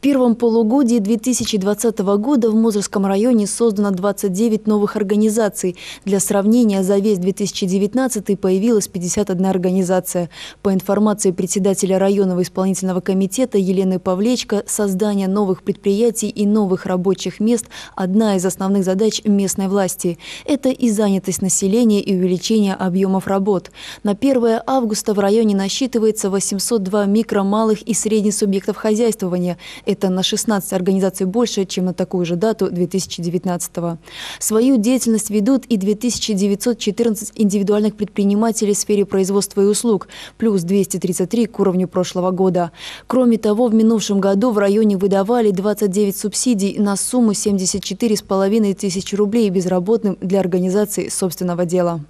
первом полугодии 2020 года в Мозырском районе создано 29 новых организаций. Для сравнения, за весь 2019 появилась 51 организация. По информации председателя районного исполнительного комитета Елены Павлечко, создание новых предприятий и новых рабочих мест – одна из основных задач местной власти. Это и занятость населения, и увеличение объемов работ. На 1 августа в районе насчитывается 802 микро, малых и средних субъектов хозяйствования – это на 16 организаций больше, чем на такую же дату 2019 -го. Свою деятельность ведут и 2914 индивидуальных предпринимателей в сфере производства и услуг, плюс 233 к уровню прошлого года. Кроме того, в минувшем году в районе выдавали 29 субсидий на сумму 74,5 тысяч рублей безработным для организации собственного дела.